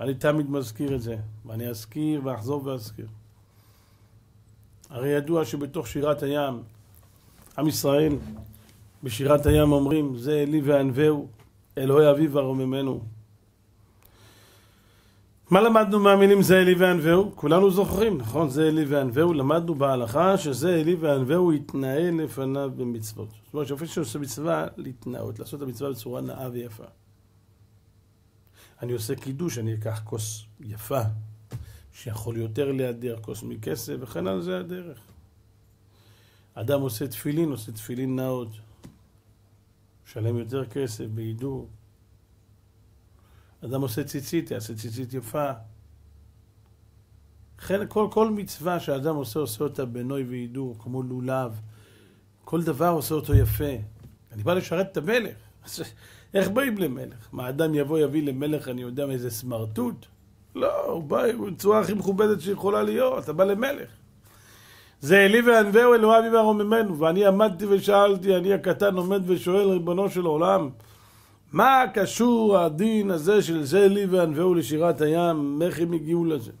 אני תמיד מזכיר את זה, ואני אזכיר ואחזור ואזכיר. הרי ידוע שבתוך שירת הים, עם ישראל, בשירת הים אומרים, זה אלי וענווהו, אלוהי אביו ורוממנו. מה למדנו מהמילים זה אלי וענווהו? כולנו זוכרים, נכון? זה אלי וענווהו. למדנו בהלכה שזה אלי וענווהו יתנאה לפניו במצוות. זאת אומרת שאופן שעושה מצווה, להתנאות, לעשות את המצווה בצורה נאה ויפה. אני עושה קידוש, אני אקח כוס יפה, שיכול יותר להיעדר, כוס מכסף, וכן על זה הדרך. אדם עושה תפילין, עושה תפילין נאות. משלם יותר כסף בהידור. אדם עושה ציצית, יעשה ציצית יפה. כל, כל מצווה שאדם עושה, עושה אותה בנוי והידור, כמו לולב. כל דבר עושה אותו יפה. אני בא לשרת את המלך. איך באים למלך? מה, אדם יבוא יביא למלך, אני יודע מאיזה סמרטוט? לא, הוא בא בצורה הכי מכובדת שיכולה להיות, אתה בא למלך. זה אלי וענווהו אלוהיו ורוממנו, ואני עמדתי ושאלתי, אני הקטן עומד ושואל ריבונו של עולם, מה קשור הדין הזה של זה אלי וענווהו לשירת הים, איך הם הגיעו לזה?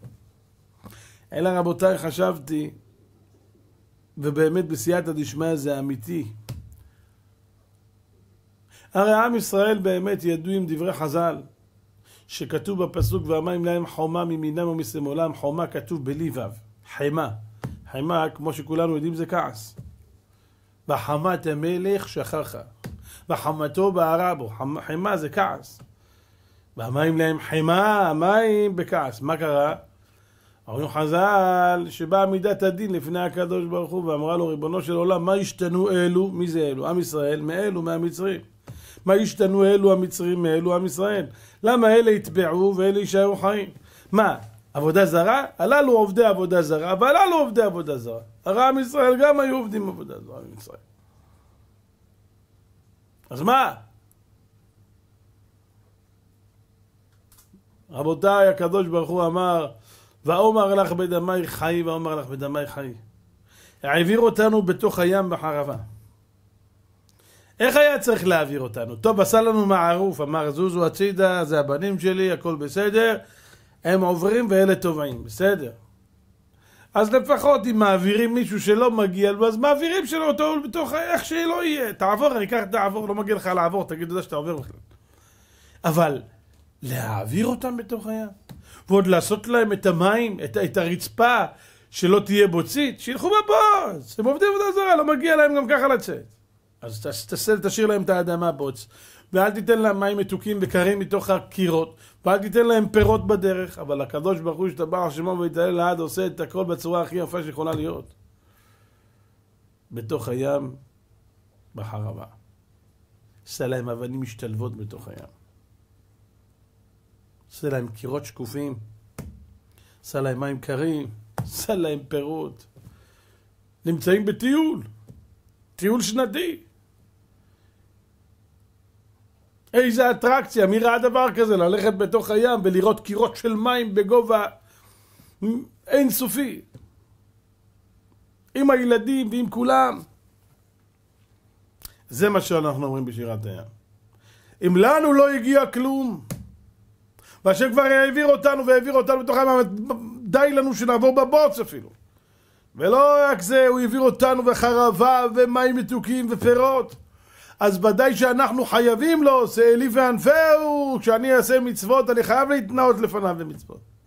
אלא רבותיי, חשבתי, ובאמת בסייעתא דשמיא זה אמיתי. הרי עם ישראל באמת ידעו עם דברי חז"ל, שכתוב בפסוק והמים להם חומה מימינם ומשמאלם, חומה כתוב בלי ו', חמה. חמה, כמו שכולנו יודעים, זה כעס. וחמת המלך שכחה, וחמתו בערה בו, חמה זה כעס. והמים להם חמה, המים בכעס. מה קרה? אומרים חז"ל שבאה מידת הדין לפני הקדוש ברוך הוא ואמרה לו ריבונו של עולם מה השתנו אלו, מי זה אלו? עם ישראל, מאלו מהמצרים. מה השתנו אלו המצרים מאלו עם ישראל? למה אלה יטבעו ואלה יישארו חיים? מה, עבודה זרה? הללו עובדי עבודה זרה, והללו עובדי עבודה זרה. הרי עם ישראל גם היו עובדים עבודה זרה במצרים. אז מה? רבותיי, הקדוש ברוך הוא אמר, ואומר לך בדמי חי, ואומר לך בדמי חי. העביר אותנו בתוך הים בחרבה. איך היה צריך להעביר אותנו? טוב, עשה לנו מערוף, אמר זוזו הצידה, זה הבנים שלי, הכל בסדר. הם עוברים ואלה טובעים, בסדר. אז לפחות אם מעבירים מישהו שלא מגיע לו, אז מעבירים שלו אותו בתוך איך שלא יהיה. תעבור, אני אקח תעבור, לא מגיע לך לעבור, תגיד תודה שאתה עובר בכלל. אבל להעביר אותם בתוך הים, ועוד לעשות להם את המים, את, את הרצפה, שלא תהיה בוצית, שילכו בבוץ. הם עובדים עבודה זרה, לא מגיע להם גם ככה לצאת. אז תשאיר להם את האדמה בוץ. ואל תיתן להם מים מתוקים וקרים מתוך הקירות, ואל תיתן להם פירות בדרך, אבל הקדוש ברוך הוא ישתבח שמו ויתעלל לעד עושה את הכל בצורה הכי יפה שיכולה להיות. בתוך הים, בחרבה. עשה להם אבנים משתלבות בתוך הים. עשה להם קירות שקופים. עשה להם מים קרים. עשה להם פירות. נמצאים בטיול. טיול שנתי. איזה אטרקציה, מי ראה דבר כזה? ללכת בתוך הים ולראות קירות של מים בגובה אינסופי. עם הילדים ועם כולם. זה מה שאנחנו אומרים בשירת הים. אם לנו לא הגיע כלום, והשם כבר העביר אותנו והעביר אותנו בתוך הים, די לנו שנעבור בבוץ אפילו. ולא רק זה, הוא העביר אותנו וחרבה ומים מתוקים ופירות. אז ודאי שאנחנו חייבים לו, זה אלי וענפהו, כשאני אעשה מצוות, אני חייב להתנאות לפניו במצוות.